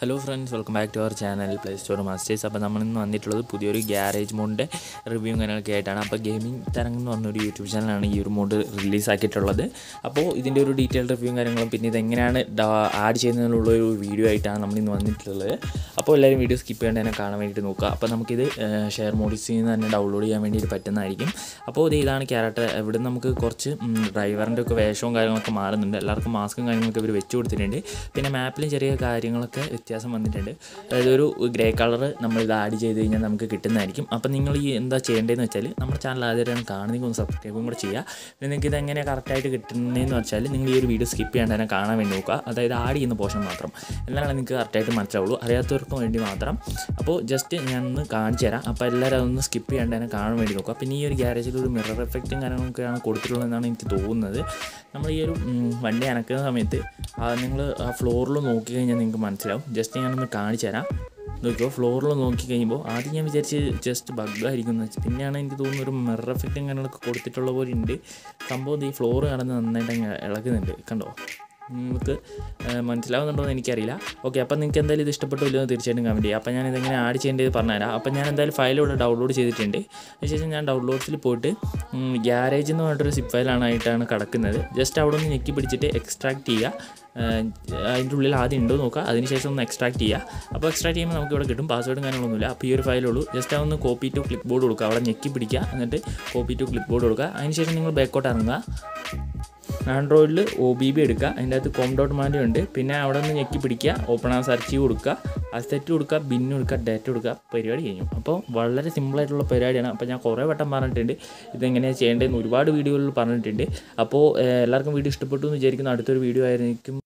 Hello friends welcome back to our channel play store masters അപ്പോൾ നമ്മളിന്ന് വന്നിട്ടുള്ളത് പുതിയൊരു ഗ്യാരേജ് മോഡിന്റെ റിവ്യൂ കാര്യങ്ങളൊക്കെ ആയിട്ടാണ്. അപ്പോൾ ഗെയിമിംഗ് തരംഗം എന്ന് പറഞ്ഞൊരു യൂട്യൂബ് ചാനലാണ് ഈ ഒരു മോഡ് റിലീസാക്കിയിട്ടുള്ളത് അപ്പോൾ ഇതിന്റെ ഒരു ഡീറ്റെയിൽ റിവ്യൂ കാര്യങ്ങളും പിന്നെ ഇതെങ്ങനെയാണ് ആഡ് ചെയ്യുന്നതിനുള്ള ഒരു വീഡിയോ ആയിട്ടാണ് നമ്മളിന്ന് വന്നിട്ടുള്ളത്. അപ്പോൾ എല്ലാവരും വീഡിയോ സ്കിപ്പ് ചെയ്യാണ്ട് തന്നെ കാണാൻ വേണ്ടിയിട്ട് നോക്കുക. അപ്പോൾ നമുക്കിത് ഷെയർ മോഡിസിൽ നിന്ന് തന്നെ ഡൗൺലോഡ് ചെയ്യാൻ വേണ്ടിയിട്ട് പറ്റുന്നതായിരിക്കും. അപ്പോൾ ഇത് ഇതാണ് ക്യാരക്ടർ ഇവിടെ നമുക്ക് കുറച്ച് ഡ്രൈവറിന്റെ ഒക്കെ വേഷവും കാര്യങ്ങളൊക്കെ മാറുന്നുണ്ട്. എല്ലാവർക്കും മാസ്കും കാര്യങ്ങളൊക്കെ ഇവർ വെച്ച് കൊടുത്തിട്ടുണ്ട്. പിന്നെ മാപ്പിലും ചെറിയ കാര്യങ്ങളൊക്കെ വ്യത്യാസം വന്നിട്ടുണ്ട്. അതായത് ഒരു ഗ്രേ കളർ നമ്മൾ ഇത് ആഡ് ചെയ്ത് കഴിഞ്ഞാൽ നമുക്ക് കിട്ടുന്നതായിരിക്കും. അപ്പോൾ നിങ്ങൾ ഈ എന്താ ചെയ്യേണ്ടതെന്ന് വെച്ചാൽ നമ്മുടെ ചാനൽ ആദ്യമായിട്ടാണ് കാണുന്നെങ്കിൽ ഒന്ന് സബ്സ്ക്രൈബും കൂടെ ചെയ്യുക. പിന്നെ നിങ്ങൾക്ക് ഇത് എങ്ങനെ കറക്റ്റായിട്ട് കിട്ടുന്നതെന്ന് വെച്ചാൽ നിങ്ങൾ ഈ ഒരു വീഡിയോ സ്കിപ്പ് ചെയ്യാണ്ട് തന്നെ കാണാൻ വേണ്ടി നോക്കുക. അതായത് ആഡ് ചെയ്യുന്ന പോർഷൻ മാത്രം. എന്നാലാണ് നിങ്ങൾക്ക് കറക്റ്റായിട്ട് മനസ്സിലാവുള്ളൂ. അറിയാത്തവർക്ക് വേണ്ടി മാത്രം. അപ്പോൾ ജസ്റ്റ് ഞാൻ ഒന്ന് കാണിച്ചു തരാം. അപ്പോൾ എല്ലാവരും അതൊന്ന് സ്കിപ്പ് ചെയ്യാണ്ട് തന്നെ കാണാൻ വേണ്ടി നോക്കുക. പിന്നെ ഈ ഒരു ഗ്യാരേജിൽ ഒരു മിറർ എഫക്റ്റും കാര്യങ്ങളൊക്കെയാണ് കൊടുത്തിട്ടുള്ളതെന്നാണ് എനിക്ക് തോന്നുന്നത്. നമ്മൾ ഈ ഒരു വണ്ടി അനക്കുന്ന സമയത്ത് നിങ്ങൾ ആ ഫ്ലോറിൽ നോക്കി കഴിഞ്ഞാൽ നിങ്ങൾക്ക് മനസ്സിലാവും. ജസ്റ്റ് ഞാനൊന്ന് കാണിച്ചു തരാം. നോക്കിയോ ഫ്ലോറിൽ നോക്കി കഴിയുമ്പോൾ ആദ്യം ഞാൻ വിചാരിച്ച് ജസ്റ്റ് ബഗ്ഗായിരിക്കും എന്ന് വെച്ചാൽ പിന്നെയാണ് എനിക്ക് തോന്നുന്നത് ഒരു മിറർ എഫക്റ്റും കാര്യങ്ങളൊക്കെ കൊടുത്തിട്ടുള്ള പോലെ ഉണ്ട്. സംഭവം ഈ ഫ്ലോർ കാണുന്നത് നന്നായിട്ട് അങ്ങ് ഇളകുന്നുണ്ട് കണ്ടോ? നിങ്ങൾക്ക് മനസ്സിലാവുന്നുണ്ടോ എന്ന് എനിക്കറിയില്ല. ഓക്കെ അപ്പം നിങ്ങൾക്ക് എന്തായാലും ഇത് ഇഷ്ടപ്പെട്ടോ എന്ന് തീർച്ചയായിട്ടും കമന്റ് ചെയ്യുക അപ്പോൾ ഞാൻ ഇതെങ്ങനെ ആഡ് ചെയ്യേണ്ടത് പറഞ്ഞുതരാം. അപ്പോൾ ഞാൻ എന്തായാലും ഫയൽ ഇവിടെ ഡൗൺലോഡ് ചെയ്തിട്ടുണ്ട്. അതിനുശേഷം ഞാൻ ഡൗൺലോഡ്സിൽ പോയിട്ട് ഗ്യാരേജ് എന്ന് പറഞ്ഞിട്ടൊരു സിപ്പ് ഫയലാണ് ആയിട്ടാണ് കിടക്കുന്നത്. ജസ്റ്റ് അവിടെ ഒന്ന് ഞെക്കി പിടിച്ചിട്ട് എക്സ്ട്രാക്ട് ചെയ്യുക. അതിന്റെ ഉള്ളിൽ ആദ്യം ഉണ്ടോ നോക്കുക. അതിനുശേഷം ഒന്ന് എക്സ്ട്രാക്ട് ചെയ്യുക. അപ്പോൾ എക്സ്ട്രാക്ട് ചെയ്യുമ്പോൾ നമുക്ക് ഇവിടെ കിട്ടും. പാസ്വേഡും കാര്യങ്ങളൊന്നുമില്ല. അപ്പോൾ ഈ ഒരു ഫയലുള്ളൂ ജസ്റ്റ് അതൊന്ന് കോപ്പി ടു ക്ലിപ്പ് ബോർഡ് കൊടുക്കുക. അവിടെ ഞെക്കി പിടിക്കുക. എന്നിട്ട് കോപ്പി ടു ക്ലിപ്പ് ബോർഡ് കൊടുക്കുക. അതിനുശേഷം നിങ്ങൾ ബാക്കോട്ട് ഇറങ്ങുക. ആൻഡ്രോയിഡിൽ ഒ ബി ബി എടുക്കുക. അതിന്റെ അകത്ത് കോം ഡോട്ട് മാൻഡി ഉണ്ട്. പിന്നെ അവിടെ നിന്ന് ഞെക്കി പിടിക്കുക. ഓപ്പൺ ആ സെർച്ച് കൊടുക്കുക. അസെറ്റ് കൊടുക്കുക. ബിൻ കൊടുക്കുക. ഡാറ്റ കൊടുക്കുക. പരിപാടി കഴിഞ്ഞു. അപ്പോൾ വളരെ സിമ്പിളായിട്ടുള്ള പരിപാടിയാണ്. അപ്പോൾ ഞാൻ കുറേ വട്ടം പറഞ്ഞിട്ടുണ്ട്. ഇതെങ്ങനെയാണ് ചെയ്യേണ്ടതെന്ന് ഒരുപാട് വീഡിയോകളിൽ പറഞ്ഞിട്ടുണ്ട്. അപ്പോൾ എല്ലാവർക്കും വീഡിയോ ഇഷ്ടപ്പെട്ടു എന്ന് വിചാരിക്കുന്നു. അടുത്തൊരു വീഡിയോ ആയിരിക്കും.